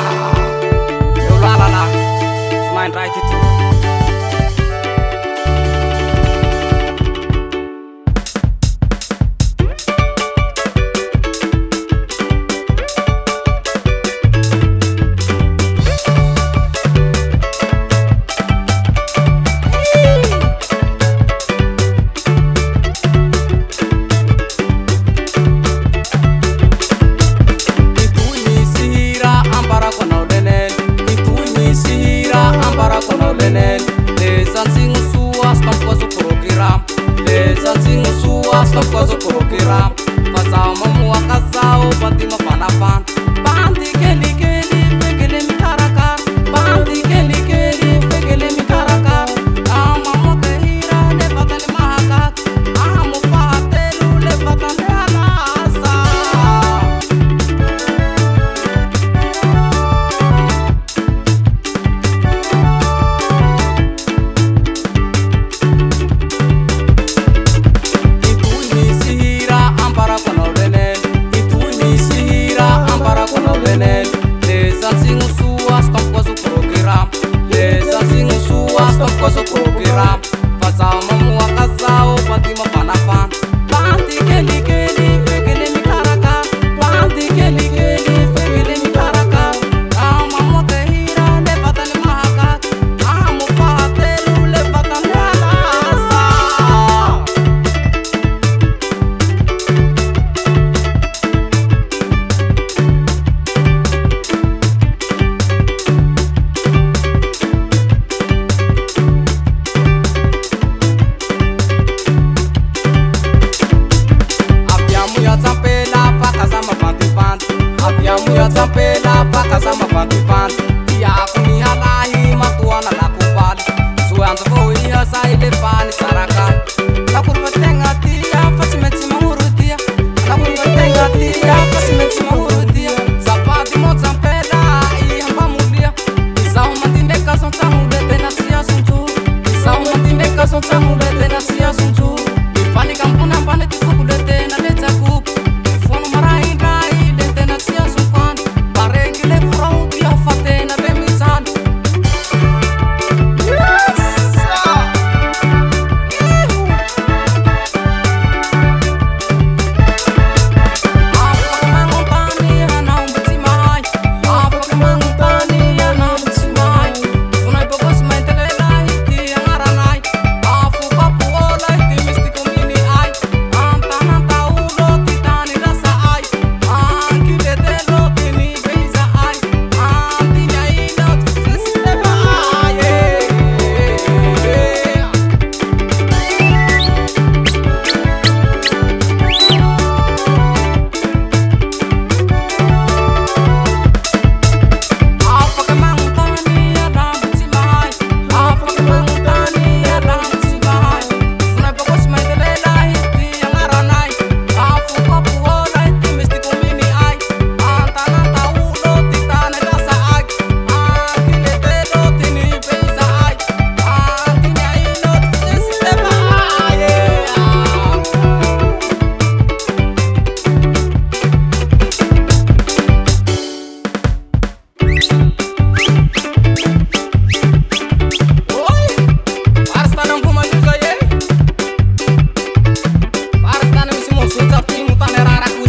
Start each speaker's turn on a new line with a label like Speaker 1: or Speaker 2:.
Speaker 1: ya la la la la main rai kitu vasakwazokorokera vatsama muwakasawo vatimafana assim suas, tocou o programa. Lesa assim suas, tocou o programa. aaaaihalay matoaa lakoayohaaleay ak laoaeayfayy aoafysyaoriay mopea aoia maneebenaoeebeaoponb Música